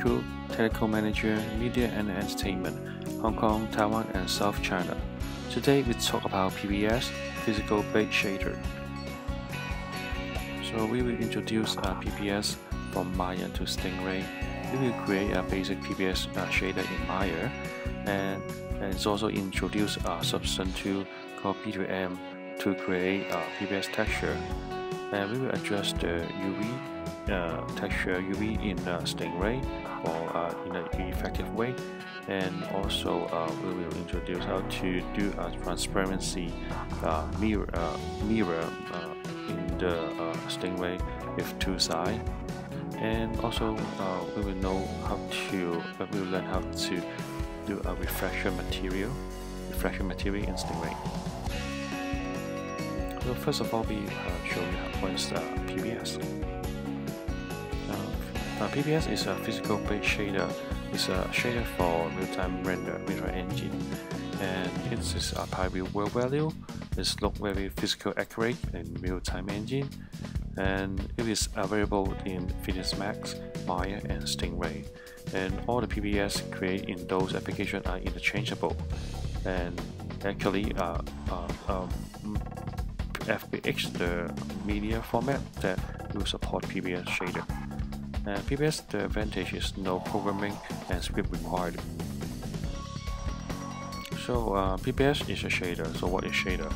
Michael, Telecom Manager, Media and Entertainment, Hong Kong, Taiwan, and South China. Today we talk about PBS, Physical Base Shader. So we will introduce uh, PBS from Maya to Stingray. We will create a basic PBS uh, shader in Maya, and, and it's also introduce a substantive called B2M to create a PBS texture. And we will adjust the UV texture UV in uh, Stingray or uh, in an effective way. And also uh, we will introduce how to do a transparency uh, mirror uh, mirror in the Stingray with two sides. And also we will know how to we will learn how to do a reflection material reflection material in Stingray so first of all we show you how what is PBS uh, PBS is a physical shader. It's a shader for real-time render mirror engine, and it is a high real-world value. It's look very physical accurate in real-time engine, and it is available in 3ds Max, Maya, and Stingray. And all the PBS created in those applications are interchangeable, and actually, uh, uh, um, FBX, the media format that will support PBS shader. Uh, PBS, the advantage is no programming and script required. So uh, PBS is a shader. So what is shader?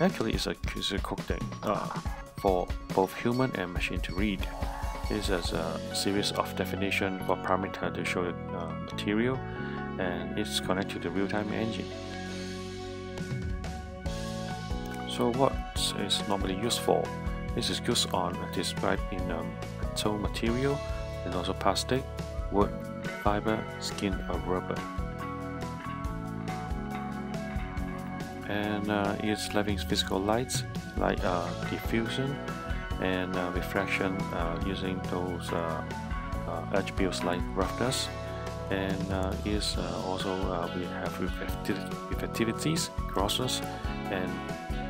Actually, it's a, it's a coding uh, for both human and machine to read. This is a series of definition for parameter to show the uh, material, and it's connected to the real-time engine. So what is normally used for? This is used on described in um, metal material and also plastic, wood, fiber, skin or rubber. And uh, it's having physical lights like uh, diffusion and uh, reflection uh, using those uh, uh, attributes like roughness and uh, is also we have reflectivities, crosses and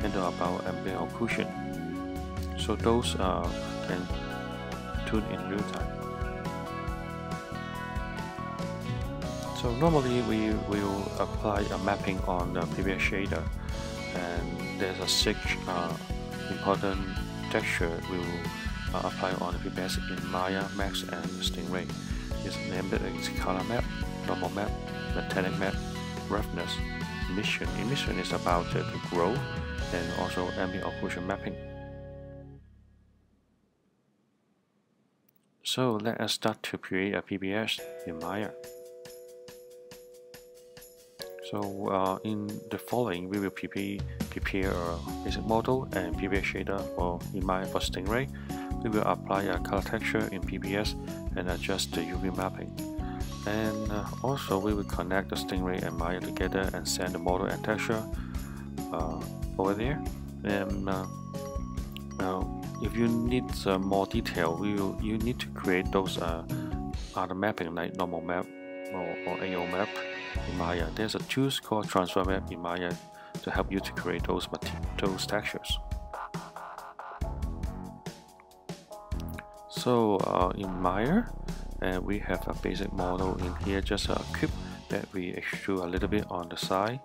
and about ambient occlusion. So those can tune in real time. So normally we will apply a mapping on the previous shader and there's a six uh, important texture we will uh, apply on the PBS in Maya, Max and Stingray. It's named as color map, normal map, metallic map, roughness, emission. Emission is about uh, the growth and also ambient occlusion mapping. So let us start to create a PBS in Maya. So uh, in the following, we will prepare, a basic model and PBS shader for in Maya for Stingray. We will apply a color texture in PBS and adjust the UV mapping. And uh, also we will connect the Stingray and Maya together and send the model and texture uh, over there. And uh, if you need uh, more detail, will, you need to create those uh, other mapping like normal map or, or AO map in Maya. There's a tool called transfer map in Maya to help you to create those, those textures. So uh, in Maya, uh, we have a basic model in here, just a cube that we extrude a little bit on the side.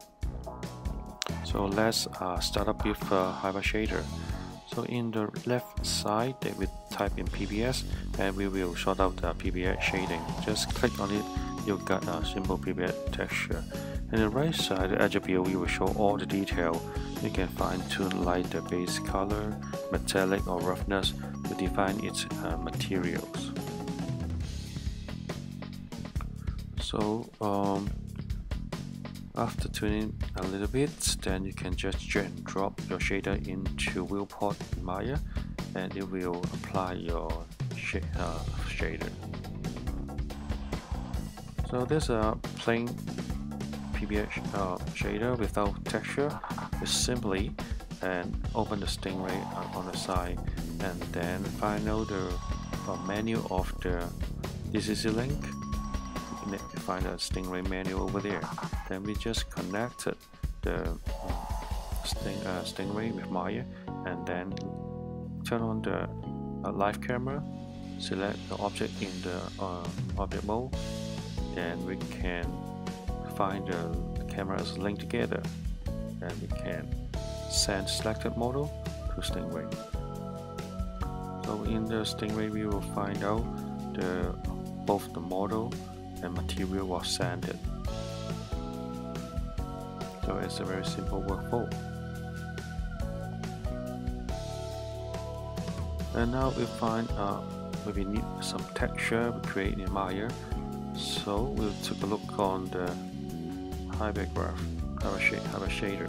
So let's uh, start up with uh, Hyper Shader. So in the left side, they will type in PBS and we will sort out the PBS shading. Just click on it, you got a simple PBS texture. In the right side, the attribute we will show all the detail. You can fine tune like the base color, metallic or roughness to define its uh, materials. So um, after tuning a little bit, then you can just drag and drop your shader into viewport Maya and it will apply your sh uh, shader. So there's a plain PBS uh, shader without texture. It's simply and open the Stingray on the side and then find out the uh, menu of the DCC link find a Stingray menu over there. Then we just connected the um, Sting, uh, Stingray with Maya and then turn on the uh, live camera select the object in the uh, object mode and we can find the cameras linked together and we can send selected model to Stingray. So in the Stingray we will find out the both the model and material was sent. So it's a very simple workflow. And now we find uh, maybe need some texture we create in Maya. So we'll take a look on the Hierarchy. Have a shader.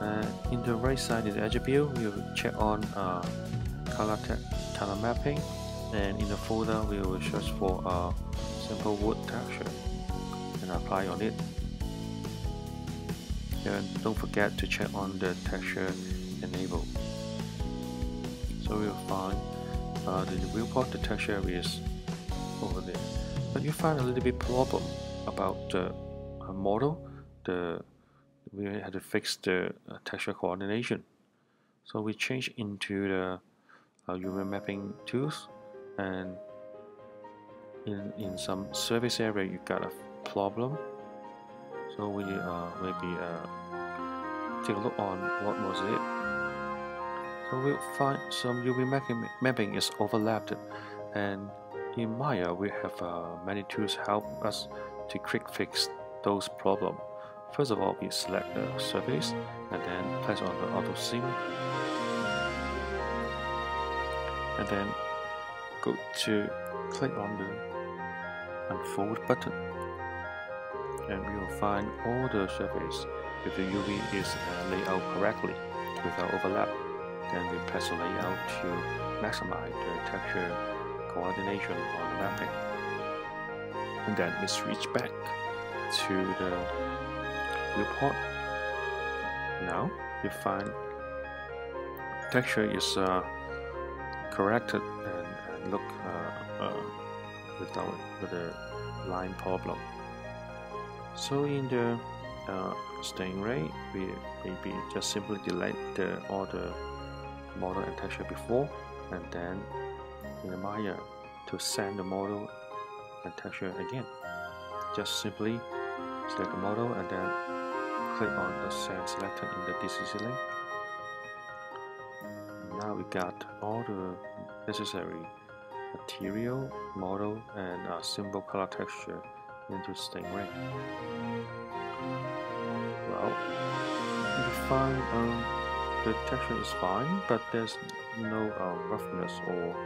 Uh, in the right side in the attribute, we'll check on uh, color, color mapping, and in the folder we will search for a simple wood texture and apply on it. And don't forget to check on the texture enable. So we'll find uh, the viewport, the texture is over there. But you find a little bit problem about the uh, model. The we had to fix the uh, texture coordination. So we change into the uh, UV mapping tools and in, in some surface area you got a problem. So we uh, maybe uh, take a look on what was it. So we'll find some UV mapping is overlapped and in Maya we have uh, many tools help us to quick fix those problems. First of all, we select the surface and then place on the auto seam and then go to click on the unfold button and we will find all the surface if the UV is uh, laid out correctly without overlap. Then we press the layout to maximize the texture coordination on the mapping. And then we switch back to the viewport. Now you find texture is uh, corrected and, and look uh, uh, without with the line problem. So in the uh, Stingray, we maybe just simply delete the, all the model and texture before and then in the Maya to send the model and texture again. Just simply select the model and then click on the send selector in the DCC link. Now we got all the necessary material, model, and uh, symbol color texture into Stingray. Well, you find um, the texture is fine, but there's no uh, roughness or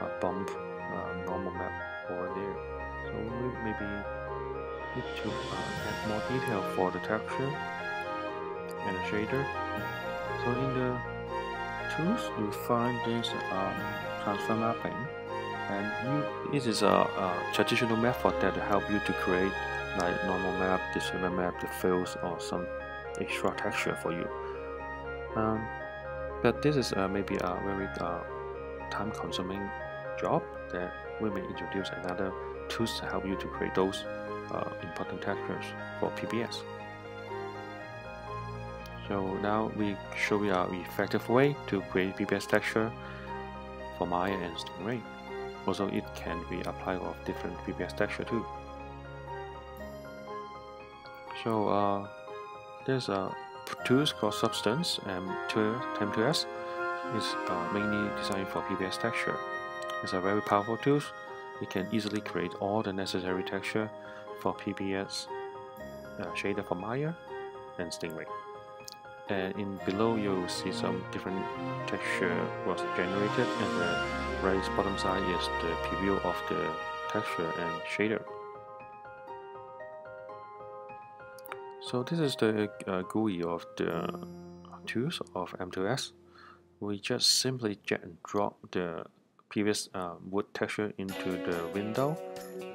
uh, bump uh, normal map over there. So we maybe need to uh, add more detail for the texture and the shader. So in the tools, you find this um, transfer mapping, and this is a, a, traditional method that help you to create like normal map, displacement map, the fills, or some extra texture for you. Um, but this is uh, maybe a very uh, time-consuming job that we may introduce another tools to help you to create those uh, important textures for PBS. So now we show you an effective way to create PBS texture for Maya and Stingray. Also, it can be applied of different PBS texture too. So uh, there's a tools called Substance and M2S is uh, mainly designed for PBS texture. It's a very powerful tool. It can easily create all the necessary texture for PBS uh, shader for Maya and Stingray. And in below you'll see some different texture was generated and the right bottom side is the preview of the texture and shader. So this is the uh, GUI of the tools of M2S. We just simply drag and drop the previous uh, wood texture into the window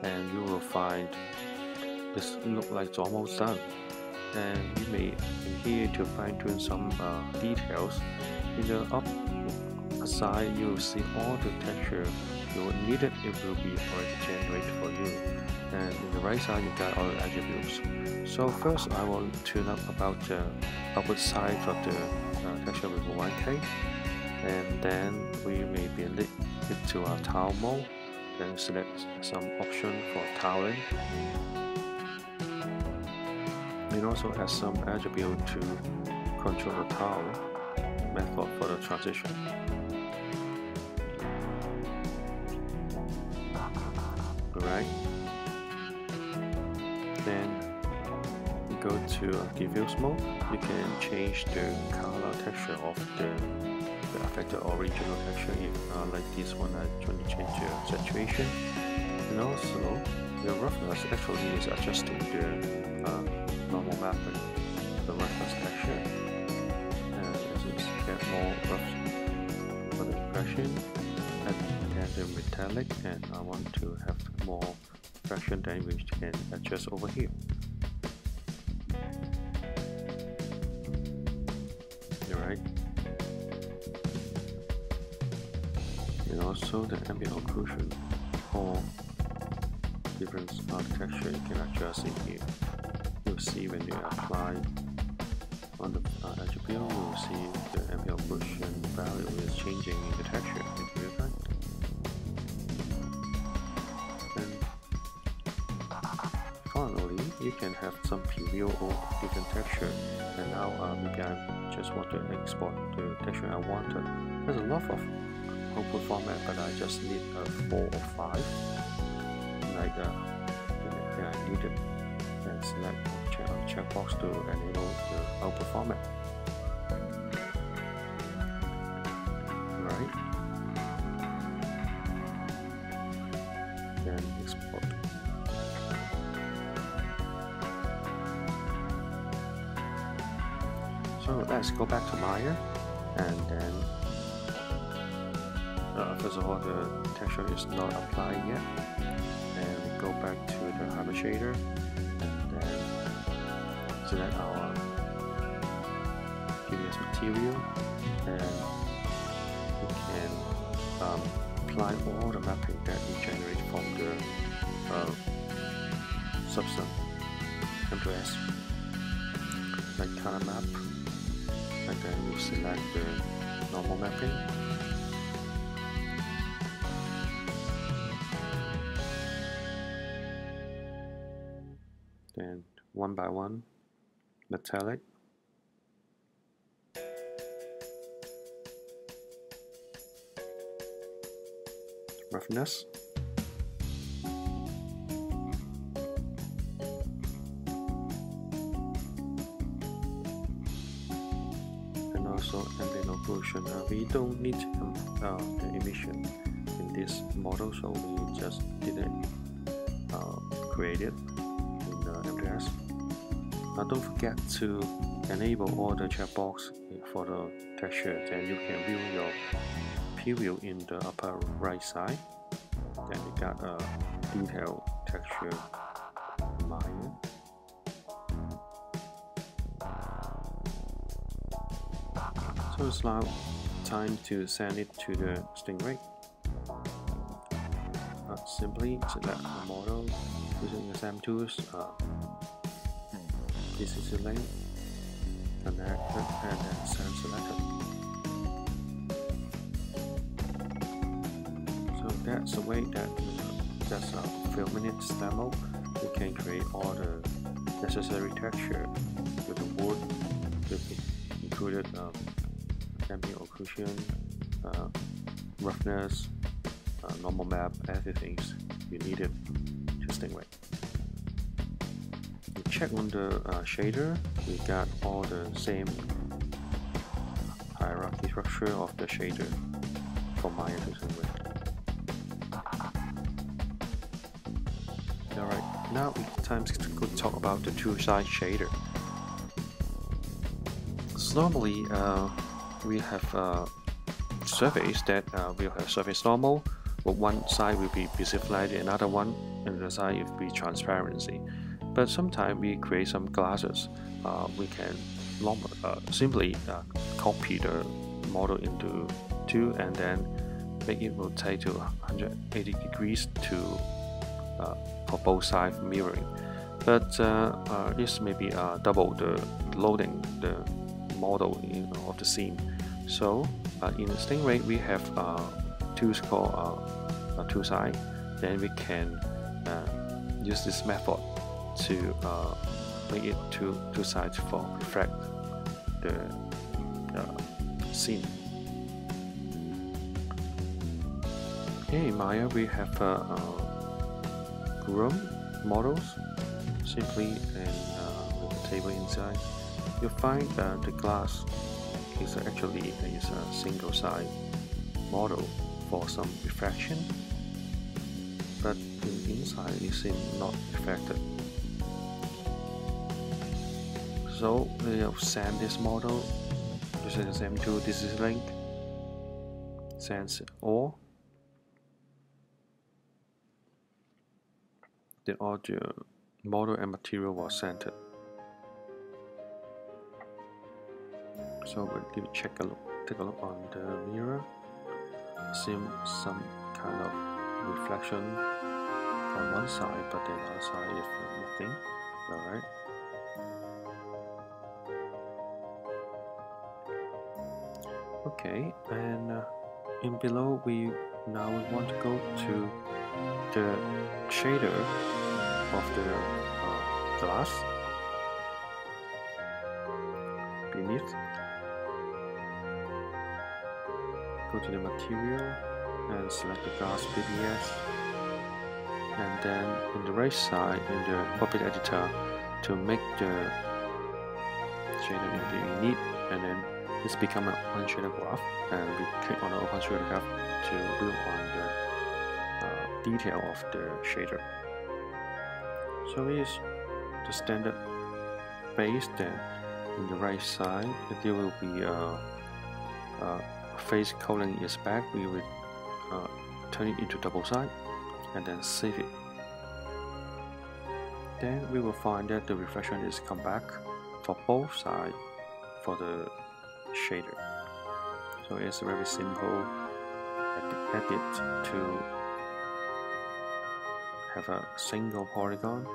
and you will find this look like it's almost done. And you may here to fine tune some uh, details. In the up side you will see all the texture you will need it, it will be already generated for you. And in the right side you got all the attributes. So first I will tune up about the output side of the uh, texture with 1K and then we may be it to our tile mode then select some option for tiling and also add some attribute to control the tile method for the transition. Alright. Then go to diffuse mode. You can change the color texture of the the original texture if uh, like this one I trying to change the saturation. And also the roughness actually is adjusting the uh, normal mapping the roughness texture and as you get more rough for the impression then the metallic and I want to have more fraction then we can adjust over here right and also the ambient occlusion or different architecture you can adjust in here. See when you apply on the uh, attribute, you'll see the ambient occlusion value is changing in the texture in real time. And finally, you can have some preview of different texture. And now um, you can just want to export the texture I wanted. There's a lot of output format, but I just need a 4 or 5. Like, uh, I need it. And select check, checkbox to enable the output format. Right. Then export. So let's go back to Maya and then uh, first of all the texture is not applied yet and we go back to the Hyper Shader select our previous material and we can um, apply all the mapping that we generate from the uh, substance M2S like color map and then we select the normal mapping. Then one by one metallic roughness and also ambient occlusion uh, we don't need um, uh, the emission in this model so we just didn't uh, create it M2S. Now don't forget to enable all the checkbox for the texture. Then you can view your preview in the upper right side. Then you got a detailed texture line so it's now time to send it to the Stingray uh, simply select the model using the same tools uh, this is the link connect and then send selected so that's the way that just a few minutes demo. You can create all the necessary texture with the wood with included um, ambient occlusion uh, roughness uh, normal map everything you needed Stingray. Check on the uh, shader, we got all the same hierarchy structure of the shader from Maya to. Alright, now it's time to talk about the two-side shader. So normally, uh, we have a surface that uh, will have surface normal, but one side will be light, another one and the side will be transparency. But sometimes we create some glasses. Uh, we can uh, simply uh, copy the model into two and then make it rotate to 180 degrees to uh, for both sides mirroring. But uh, uh, this may be double the loading the model in, of the scene. So in Stingray we have tools called uh, two side. Then we can use this method to uh, make it two two sides for reflect the uh, scene. Okay, in Maya we have uh, uh, room models simply and uh, with a table inside. You'll find the glass is actually is a single side model for some reflection but in inside it seems not reflected so we'll send this model. Using the same tool this is link sends all the audio model and material was centered so we'll check a look take a look on the mirror. Seem some kind of reflection on one side but the other side is nothing. Alright okay and uh, in below we now we want to go to the shader of the uh, glass. Beneath. Go to the material and select the glass PBS and then in the right side in the property editor to make the shader that you need and then this become an open shader graph and we click on the open shader graph to build on the uh, detail of the shader. So here's the standard base then. In the right side there will be a, a face coloring is back. We will uh, turn it into double side and then save it. Then we will find that the reflection is come back for both sides for the shader so it's very simple edit to have a single polygon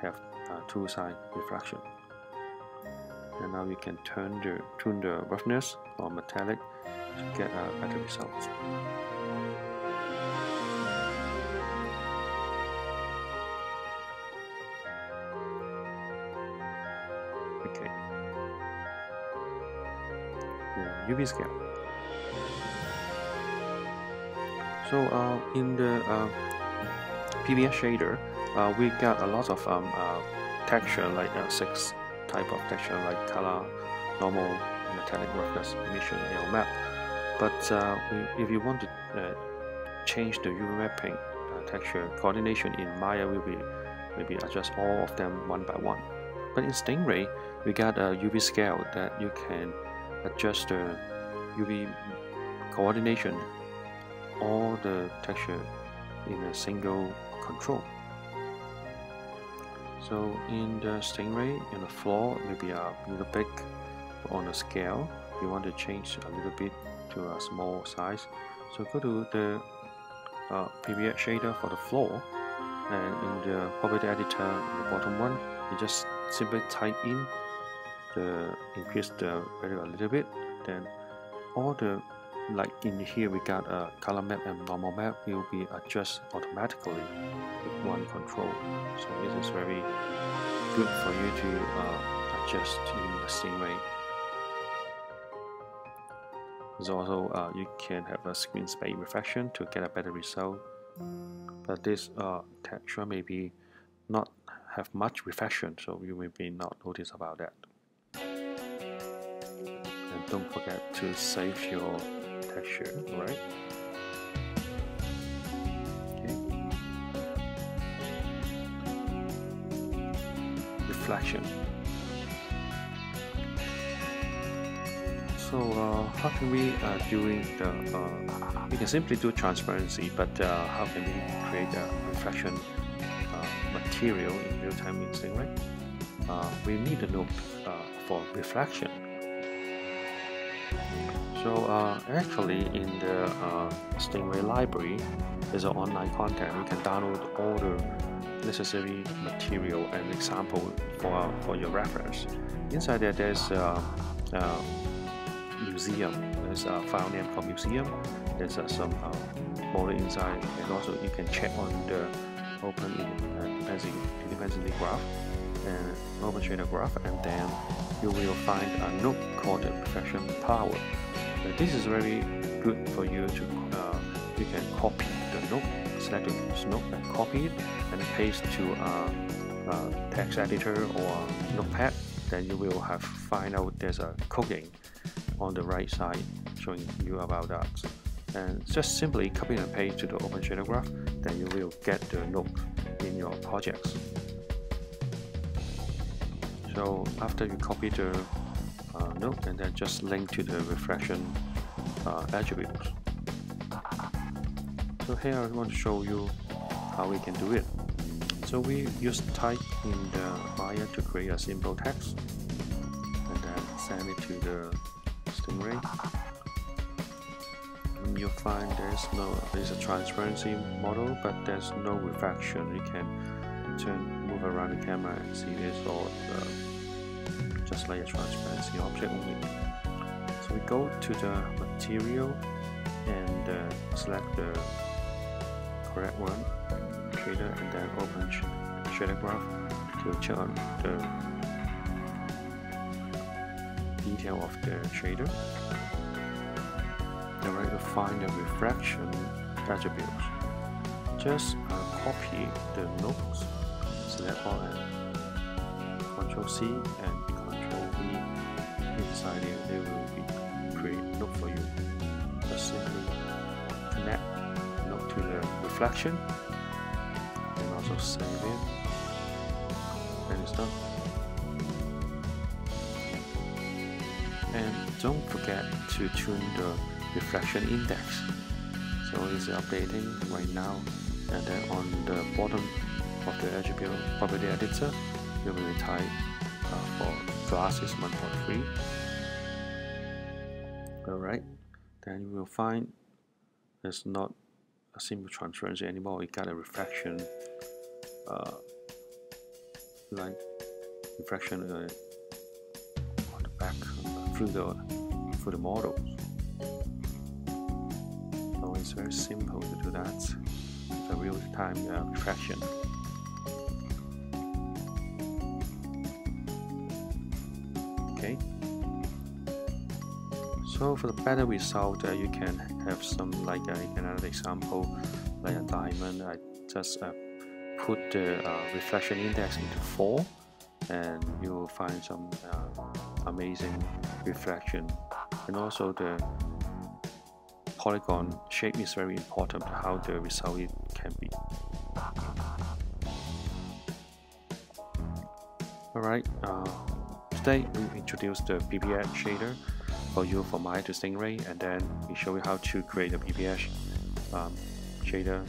have a two side reflection and now we can turn the tune the roughness or metallic to get a better result. Scale. So uh, in the uh, PBS shader, uh, we got a lot of um, uh, texture like uh, six type of texture like color, normal, metallic roughness, emission, and map. But uh, if you want to change the UV mapping texture coordination in Maya, we will maybe adjust all of them one by one. But in Stingray, we got a UV scale that you can adjust the UV coordination, all the texture in a single control. So in the Stingray, in the floor, maybe a little big on the scale, you want to change a little bit to a small size so go to the uh, PBS shader for the floor and in the property editor in the bottom one you just simply type in the increase the value a little bit then all the like in here we got a color map and normal map will be adjust automatically with one control so this is very good for you to uh, adjust in the Stingray there's also uh, you can have a screen space reflection to get a better result. But this uh, texture maybe not have much reflection, so you may be not notice about that. And don't forget to save your texture, right? Okay. Reflection. So uh, how can we uh, doing the uh, we can simply do transparency, but uh, how can we create a reflection uh, material in real time in right? Uh, we need a node for reflection. So uh, actually, in the uh, Stingray library, there's an online content. You can download all the necessary material and example for for your reference. Inside there, there's a museum. There's a file name called museum. There's uh, some uh, model inside, and also you can check on the open dependency graph and open shader graph, and then you will find a node called the reflection power. this is very good for you to uh, you can copy the node, select the node and copy it and paste to a, a text editor or notepad. Then you will have find out there's a coding on the right side showing you about that. And just simply copy and paste to the open graph, then you will get the node in your projects. So after you copy the uh, node and then just link to the refraction uh, attributes. So here I want to show you how we can do it. So we use type in the Maya to create a simple text and then send it to the Stingray. You'll find there's no there's a transparency model but there's no refraction. You can turn move around the camera and see this all uh, just like a transparency object only. So we go to the material and uh, select the correct one, shader, and then open sh shader graph to check on the detail of the shader. Then we're to find the reflection attributes. Just uh, copy the nodes, select all and Control C and here they will be create node for you. Just simply connect node to the reflection and also save it and it's done. And don't forget to tune the reflection index. So it's updating right now and then on the bottom of the attribute property editor you will type uh, for glass is 1.3 alright then you will find it's not a simple transparency anymore. You got a reflection uh, like reflection uh, on the back through the through the models. So it's very simple to do that. It's a real-time uh, reflection so for the better result uh, you can have some like uh, another example like a diamond. I just uh, put the uh, reflection index into 4 and you will find some uh, amazing reflection. And also the polygon shape is very important how the result it can be. Alright uh, Today we introduced the BPS shader for you for Maya to Stingray and then we show you how to create a BPS um, shader.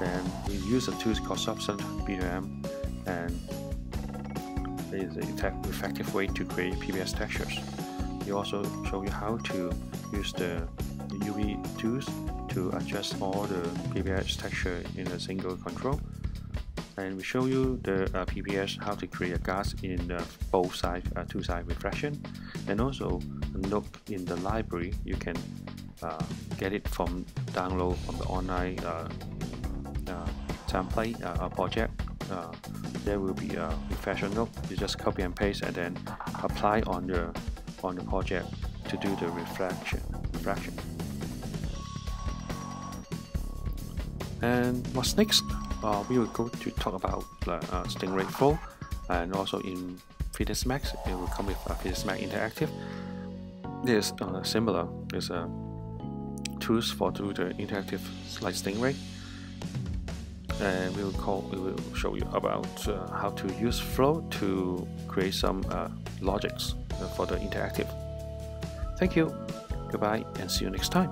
Then we use a tool called Substance B2M and it is an effective way to create PBS textures. We also show you how to use the UV tools to adjust all the PBS texture in a single control and we show you the uh, PBS how to create a gas in the both side uh, two side reflection and also look in the library you can uh, get it from download from the online uh, uh, template uh, project. There will be a reflection node you just copy and paste and then apply on the on the project to do the reflection and what's next? Uh, we will go to talk about uh, Stingray Flow and also in 3ds Max. It will come with uh, 3ds Max Interactive. This uh, similar is a uh, tools for do the interactive like Stingray and we will call we will show you about uh, how to use flow to create some uh, logics uh, for the interactive. Thank you. Goodbye and see you next time